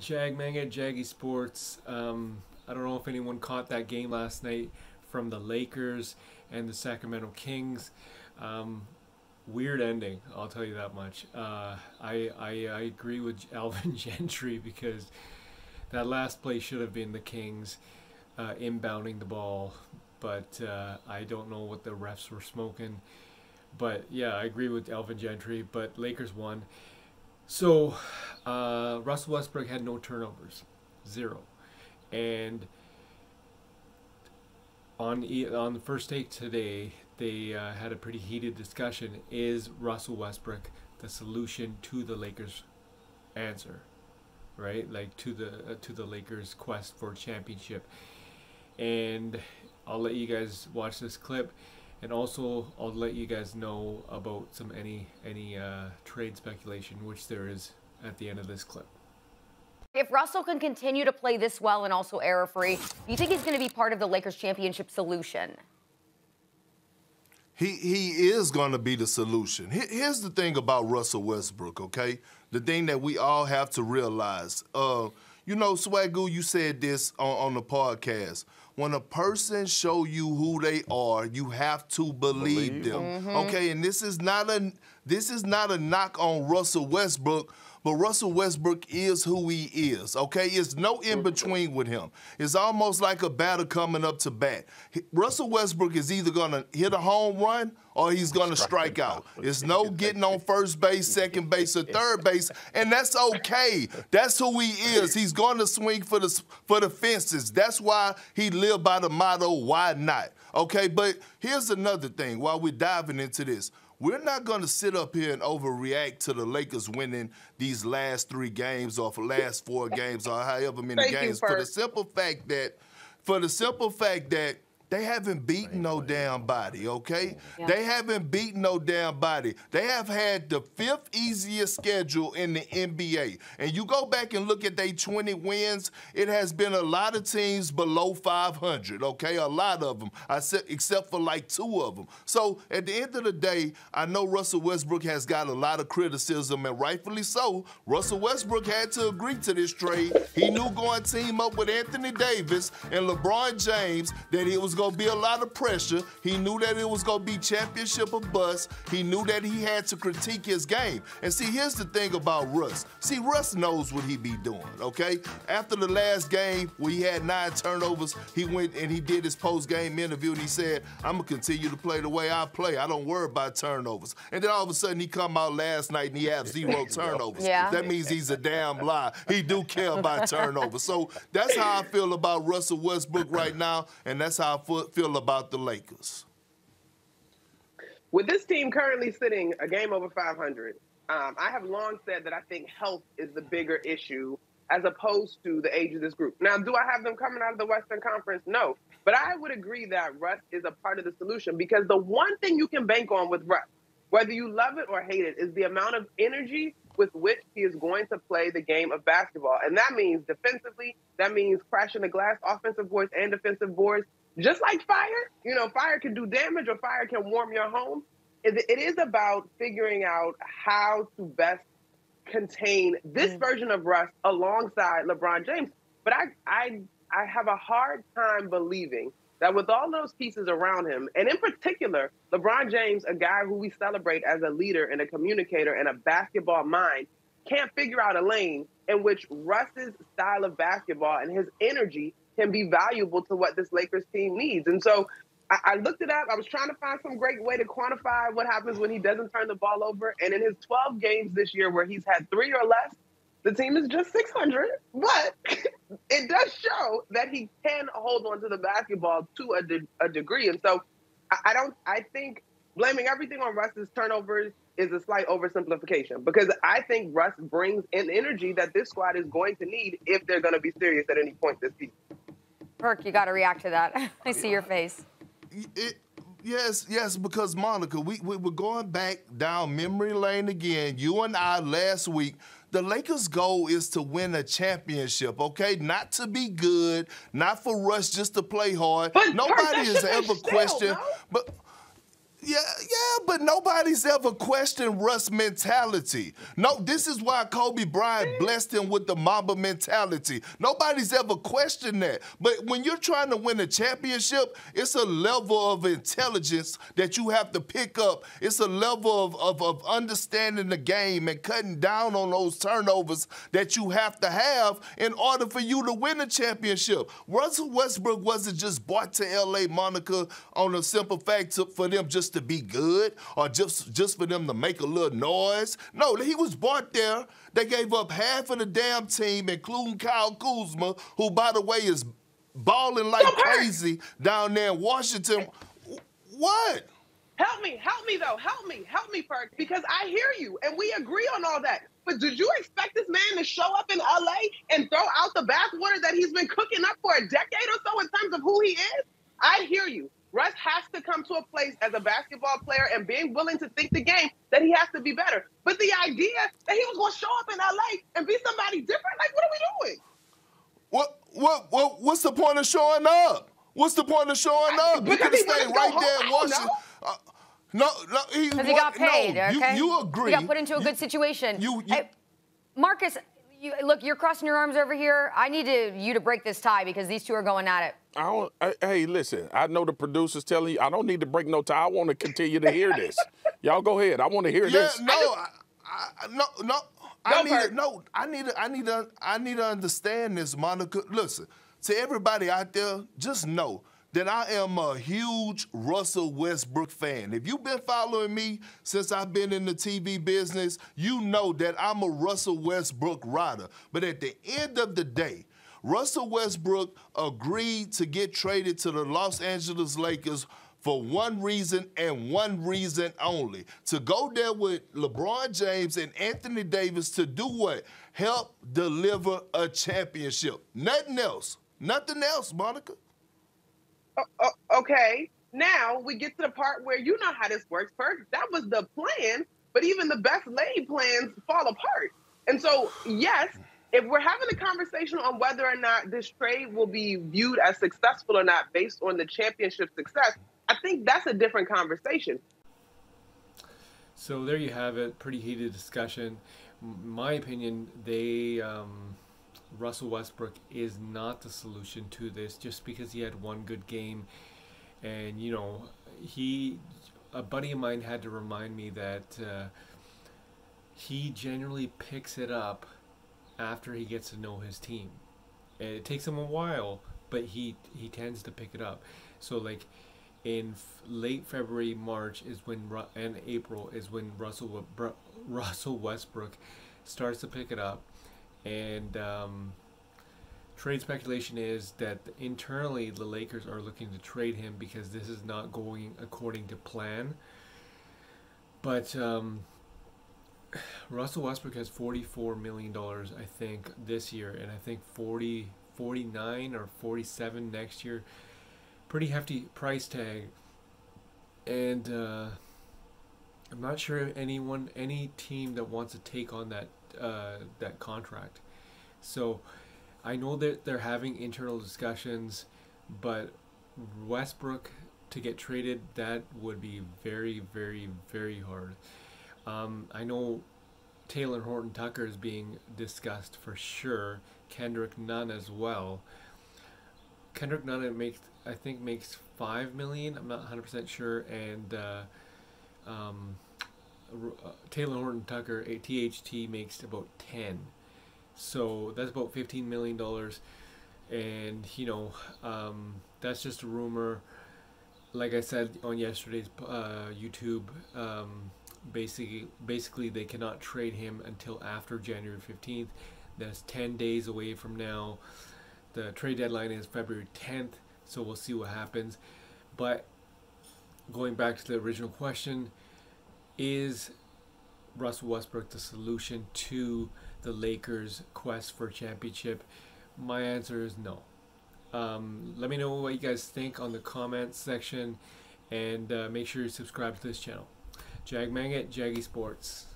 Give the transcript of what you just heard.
Jag Mangat, Jaggy Sports. Um, I don't know if anyone caught that game last night from the Lakers and the Sacramento Kings. Um, weird ending, I'll tell you that much. Uh, I, I, I agree with Alvin Gentry because that last play should have been the Kings uh, inbounding the ball, but uh, I don't know what the refs were smoking. But yeah, I agree with Alvin Gentry, but Lakers won. So, uh, Russell Westbrook had no turnovers, zero, and on on the first take today, they uh, had a pretty heated discussion. Is Russell Westbrook the solution to the Lakers' answer, right? Like to the uh, to the Lakers' quest for championship. And I'll let you guys watch this clip and also I'll let you guys know about some any any uh, trade speculation which there is at the end of this clip. If Russell can continue to play this well and also error free, do you think he's going to be part of the Lakers championship solution? He he is going to be the solution. Here's the thing about Russell Westbrook, okay? The thing that we all have to realize. Uh, you know, Swagu, you said this on, on the podcast when a person show you who they are, you have to believe, believe. them. Mm-hmm. Okay, and this is not a this is not a knock on Russell Westbrook but Russell Westbrook is who he is, okay? It's no in between with him. It's almost like a batter coming up to bat. Russell Westbrook is either going to hit a home run or he's going to strike out. It's no getting on first base, second base, or third base, and that's okay. That's who he is. He's going to swing for the for the fences. That's why he lived by the motto, why not? Okay, but here's another thing while we're diving into this. We're not going to sit up here and overreact to the Lakers winning these last three games or last four games or however many Thank games you, for the simple fact that for the simple fact that they haven't beaten no damn body, okay? Yeah. They haven't beaten no damn body. They have had the fifth easiest schedule in the NBA. And you go back and look at their 20 wins, it has been a lot of teams below 500, okay? A lot of them, I said, except for like two of them. So at the end of the day, I know Russell Westbrook has got a lot of criticism, and rightfully so. Russell Westbrook had to agree to this trade. He knew going team up with Anthony Davis and LeBron James that it was to be a lot of pressure. He knew that it was going to be championship or bust. He knew that he had to critique his game. And see, here's the thing about Russ. See, Russ knows what he be doing, okay? After the last game where he had nine turnovers, he went and he did his post-game interview and he said, I'm to continue to play the way I play. I don't worry about turnovers. And then all of a sudden he come out last night and he have zero turnovers. yeah. That means he's a damn lie. He do care about turnovers. So that's how I feel about Russell Westbrook right now, and that's how I feel about the Lakers? With this team currently sitting a game over 500, um, I have long said that I think health is the bigger issue as opposed to the age of this group. Now, do I have them coming out of the Western Conference? No. But I would agree that Russ is a part of the solution because the one thing you can bank on with Russ, whether you love it or hate it, is the amount of energy with which he is going to play the game of basketball. And that means defensively, that means crashing the glass, offensive boards and defensive boards just like fire, you know, fire can do damage or fire can warm your home. It is about figuring out how to best contain this mm. version of Russ alongside LeBron James. But I, I, I have a hard time believing that with all those pieces around him, and in particular, LeBron James, a guy who we celebrate as a leader and a communicator and a basketball mind, can't figure out a lane in which Russ's style of basketball and his energy can be valuable to what this Lakers team needs. And so I, I, looked it up. I was trying to find some great way to quantify what happens when he doesn't turn the ball over. And in his 12 games this year, where he's had three or less, the team is just 600. But it does show that he can hold on to the basketball to a, de- a degree. And so I, I don't. I think blaming everything on Russ's turnovers is a slight oversimplification because I think Russ brings an energy that this squad is going to need if they're going to be serious at any point this season. Perk, you got to react to that. I see your face. It, yes, yes, because Monica, we, we were going back down memory lane again. You and I last week. The Lakers' goal is to win a championship, okay? Not to be good, not for Russ just to play hard. But Nobody has ever questioned. no? But Yeah, yeah, but nobody's ever questioned Russ' mentality. No, this is why Kobe Bryant blessed him with the Mamba mentality. Nobody's ever questioned that. But when you're trying to win a championship, it's a level of intelligence that you have to pick up. It's a level of, of, of understanding the game and cutting down on those turnovers that you have to have in order for you to win a championship. Russell Westbrook wasn't just brought to LA Monica on a simple fact to, for them just to be good or just just for them to make a little noise. No, he was brought there. They gave up half of the damn team, including Kyle Kuzma, who, by the way, is balling like crazy down there in Washington. What? Help me, help me though, help me, help me, Perk, because I hear you and we agree on all that. But did you expect this man to show up in LA and throw out the bathwater that he's been cooking up for a decade or so in terms of who he is? I hear you. Russ has to a place as a basketball player and being willing to think the game that he has to be better. But the idea that he was going to show up in LA and be somebody different, like, what are we doing? What, what, what, what's the point of showing up? What's the point of showing up? Because you could he have stayed right go there home. in don't Washington. know. Uh, no, no, he, Because he got paid, no, okay? You, you agree. He got put into a You- good situation. you- you- Hey, Marcus, you, look, you're crossing your arms over here. I need to, you to break this tie because these two are going at it. I don't. I, hey, listen. I know the producers telling you I don't need to break no tie. I want to continue to hear this. Y'all go ahead. I want to hear Yeah, this. no, I, I, no, no. I need to, it. no. I need to, I need to, I need to understand this, Monica. Listen, to everybody out there, just know that I am a huge Russell Westbrook fan. If you've been following me since I've been in the TV business, you know that I'm a Russell Westbrook rider. But at the end of the day, Russell Westbrook agreed to get traded to the Los Angeles Lakers for one reason and one reason only to go there with LeBron James and Anthony Davis to do what? Help deliver a championship. Nothing else. Nothing else, Monica. O- okay, now we get to the part where you know how this works, Perk. That was the plan, but even the best laid plans fall apart. And so, yes, if we're having a conversation on whether or not this trade will be viewed as successful or not based on the championship success, I think that's a different conversation. So there you have it. Pretty heated discussion. My opinion, they um, Russell Westbrook is not the solution to this. Just because he had one good game, and you know, he a buddy of mine had to remind me that uh, he generally picks it up after he gets to know his team. And it takes him a while, but he he tends to pick it up. So like in late February, March is when Ru- and April is when Russell Russell Westbrook starts to pick it up, and um, trade speculation is that internally the Lakers are looking to trade him because this is not going according to plan. But um, Russell Westbrook has $44 million, I think, this year, and I think 40, 49 or 47 next year. Pretty hefty price tag. And uh, I'm not sure anyone, any team that wants to take on that uh, that contract. So I know that they're having internal discussions, but Westbrook to get traded, that would be very, very, very hard. Um, I know Talen Horton Tucker is being discussed for sure. Kendrick Nunn as well. Kendrick Nunn makes I think makes five million. I'm not 100 percent sure, and uh, um, uh, Talen Horton Tucker, a THT makes about 10. So that's about 15 million dollars, and you know um, that's just a rumor. Like I said on yesterday's uh, YouTube, um, basically basically they cannot trade him until after January 15th. That's 10 days away from now. The trade deadline is February 10th, so we'll see what happens. But going back to the original question, is Russell Westbrook the solution to the Lakers' quest for championship? My answer is no. Um, let me know what you guys think on the comments section, and uh, make sure you subscribe to this channel. Jag Mangat, Jaggy Sports.